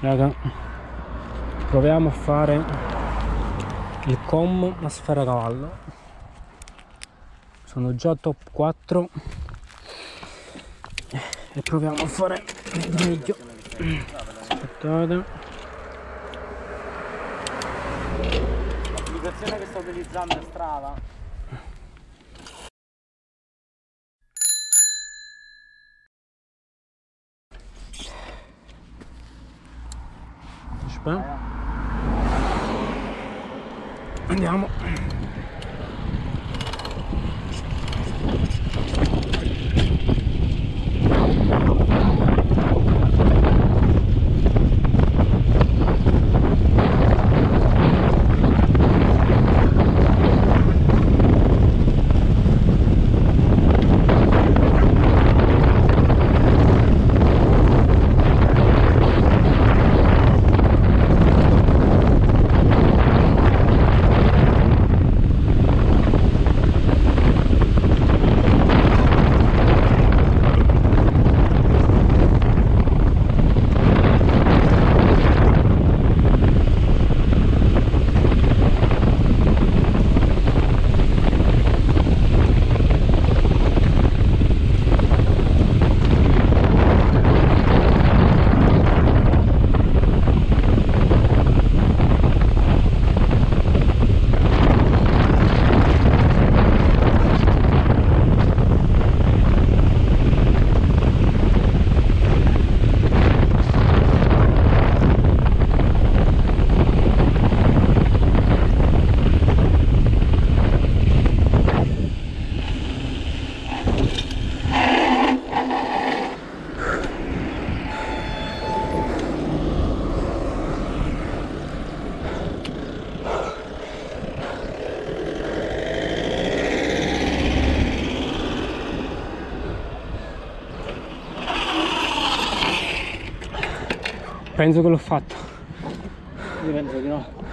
raga proviamo a fare il com a sfera cavallo. Sono già top 4 e proviamo a fare meglio. Aspettate. L'applicazione che sto utilizzando è Strava andiamo penso che l'ho fatto. Io penso di no